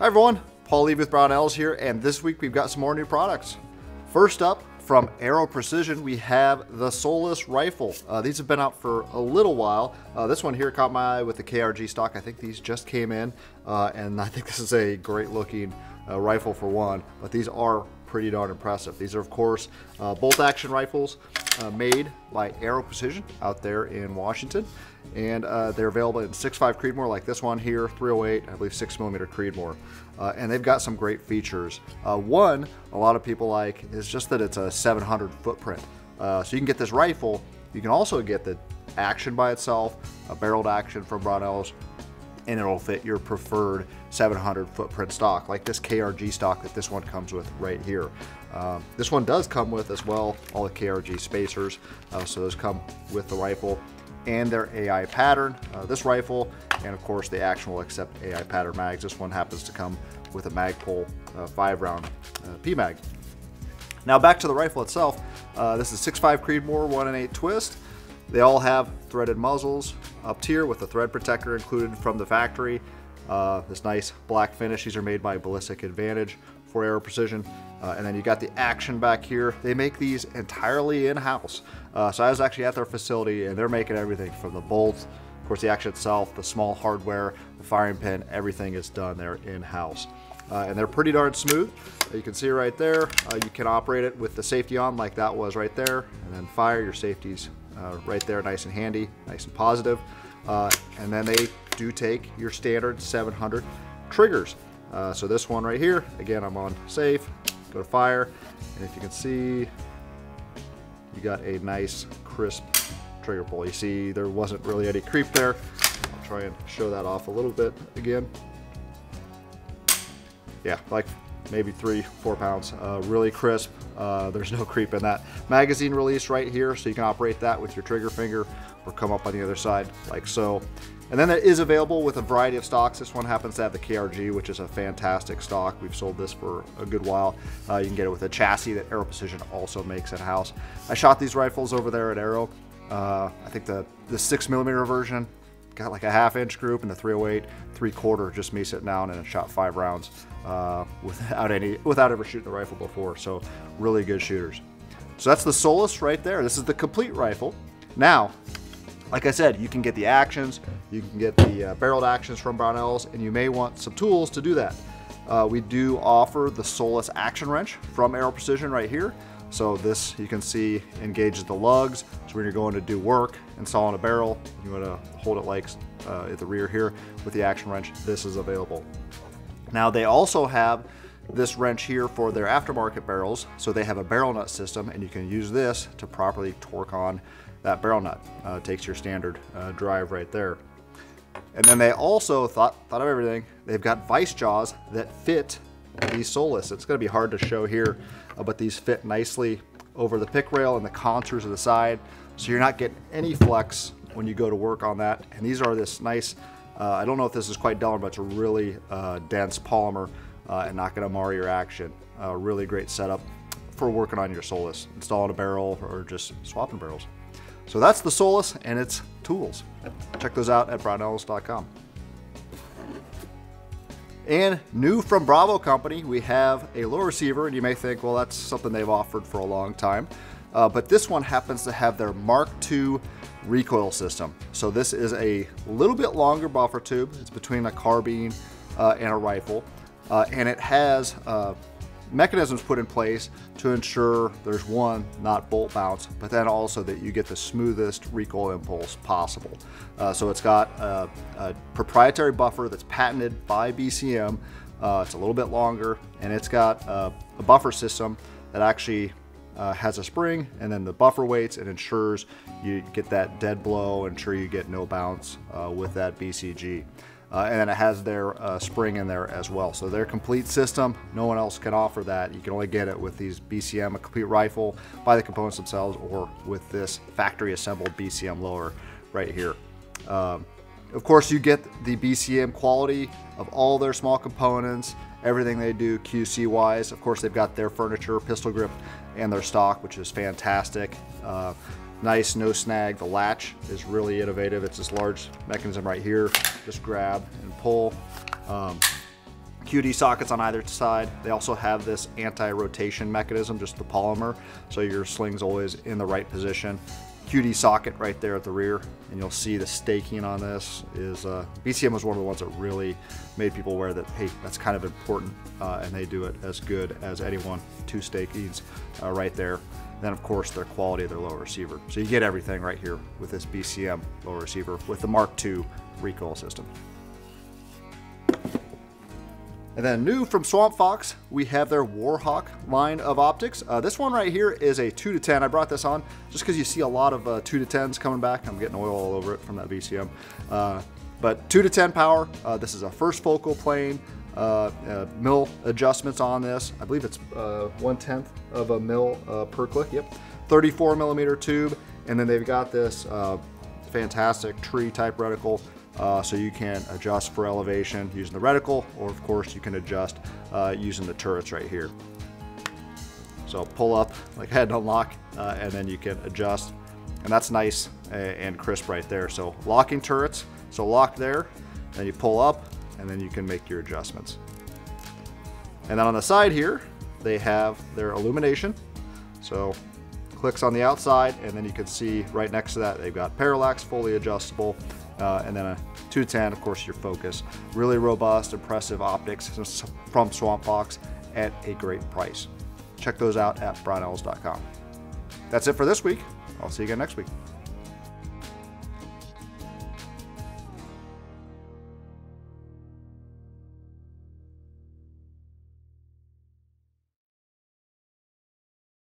Hi everyone, Paul Levy with Brownells here, and this week we've got some more new products. First up, from Aero Precision, we have the Solus rifle. Uh, these have been out for a little while. Uh, this one here caught my eye with the KRG stock. I think these just came in, uh, and I think this is a great looking uh, rifle for one, but these are pretty darn impressive. These are, of course, uh, bolt action rifles uh, made by Aero Precision out there in Washington. And uh, they're available in 6.5 Creedmoor like this one here, 308, I believe 6mm Creedmoor. Uh, and they've got some great features. Uh, one, a lot of people like, is just that it's a 700 footprint. Uh, so you can get this rifle, you can also get the action by itself, a barreled action from Brownells, and it'll fit your preferred 700 footprint stock, like this KRG stock that this one comes with right here. Um, this one does come with as well all the KRG spacers, uh, so those come with the rifle and their AI pattern. Uh, this rifle, and of course the will accept AI pattern mags. This one happens to come with a Magpul uh, five round uh, PMag. Now back to the rifle itself. Uh, this is 6.5 Creedmoor 1 and 8 twist. They all have threaded muzzles up here with the thread protector included from the factory. Uh, this nice black finish. These are made by Ballistic Advantage for Aero Precision. Uh, and then you got the action back here. They make these entirely in-house. Uh, so I was actually at their facility and they're making everything from the bolts, of course the action itself, the small hardware, the firing pin, everything is done there in-house. Uh, and they're pretty darn smooth. You can see right there, uh, you can operate it with the safety on like that was right there, and then fire your safeties uh, right there, nice and handy, nice and positive. Uh, and then they do take your standard 700 triggers. Uh, so this one right here, again, I'm on safe, go to fire, and if you can see, you got a nice crisp trigger pull. You see there wasn't really any creep there. I'll try and show that off a little bit again. Yeah, like maybe three, four pounds. Uh, really crisp. Uh, there's no creep in that. Magazine release right here, so you can operate that with your trigger finger or come up on the other side like so. And then it is available with a variety of stocks. This one happens to have the KRG, which is a fantastic stock. We've sold this for a good while. Uh, you can get it with a chassis that Aero Precision also makes in-house. I shot these rifles over there at Aero. Uh, I think the, the six millimeter version got like a half inch group and the 308 three quarter just me sitting down and it shot five rounds uh, without any without ever shooting the rifle before so really good shooters so that's the Solus right there this is the complete rifle now like I said, you can get the actions, you can get the uh, barreled actions from Brownells, and you may want some tools to do that. Uh, we do offer the Solus action wrench from Aero Precision right here. So this, you can see, engages the lugs. So when you're going to do work, installing a barrel, you want to hold it like uh, at the rear here with the action wrench, this is available. Now they also have this wrench here for their aftermarket barrels. So they have a barrel nut system and you can use this to properly torque on that barrel nut. Uh, takes your standard uh, drive right there. And then they also thought, thought of everything. They've got vice jaws that fit these Solus. It's gonna be hard to show here, uh, but these fit nicely over the pick rail and the contours of the side. So you're not getting any flex when you go to work on that. And these are this nice, uh, I don't know if this is quite Delrin, but it's a really uh, dense polymer uh, and not gonna mar your action. really great setup for working on your Solus, installing a barrel or just swapping barrels. So that's the Solus and its tools. Check those out at brownells.com. And new from Bravo Company, we have a low receiver, and you may think, well, that's something they've offered for a long time. Uh, but this one happens to have their Mark II recoil system. So this is a little bit longer buffer tube. It's between a carbine uh, and a rifle. Uh, and it has uh, mechanisms put in place to ensure there's one, not bolt bounce, but then also that you get the smoothest recoil impulse possible. Uh, so it's got a, a, proprietary buffer that's patented by BCM. Uh, it's a little bit longer and it's got a, a buffer system that actually uh, has a spring and then the buffer weights and ensures you get that dead blow, ensure you get no bounce uh, with that BCG. Uh, and then it has their uh, spring in there as well. So their complete system, no one else can offer that. You can only get it with these BCM, a complete rifle, by the components themselves, or with this factory assembled BCM lower right here. Um, of course, you get the BCM quality of all their small components, everything they do QC wise. Of course, they've got their furniture, pistol grip, and their stock, which is fantastic. Uh, nice no snag. The latch is really innovative. It's this large mechanism right here. Just grab and pull. Um, QD sockets on either side. They also have this anti-rotation mechanism, just the polymer, so your sling's always in the right position. QD socket right there at the rear, and you'll see the staking on this is, uh, BCM was one of the ones that really made people aware that, hey, that's kind of important, uh, and they do it as good as anyone. Two stakings uh, right there. Then of course their quality of their lower receiver. So you get everything right here with this BCM lower receiver with the Mark II recoil system. And then new from Swampfox, we have their Warhawk line of optics. Uh, this one right here is a 2 to 10. I brought this on just because you see a lot of uh, 2 to 10s coming back. I'm getting oil all over it from that BCM. Uh, but 2 to 10 power. Uh, this is a first focal plane. Uh, uh, mil adjustments on this. I believe it's one tenth of a mil per click. Yep. 34 millimeter tube. And then they've got this fantastic tree type reticle uh, so you can adjust for elevation using the reticle, or of course you can adjust uh, using the turrets right here. So pull up like head unlock, uh, and then you can adjust. And that's nice and crisp right there. So locking turrets, so lock there, then you pull up, and then you can make your adjustments. And then on the side here, they have their illumination. So clicks on the outside, and then you can see right next to that, they've got parallax, fully adjustable, uh, and then a 210, of course, your focus. Really robust, impressive optics from Swampfox at a great price. Check those out at brownells.com. That's it for this week. I'll see you again next week.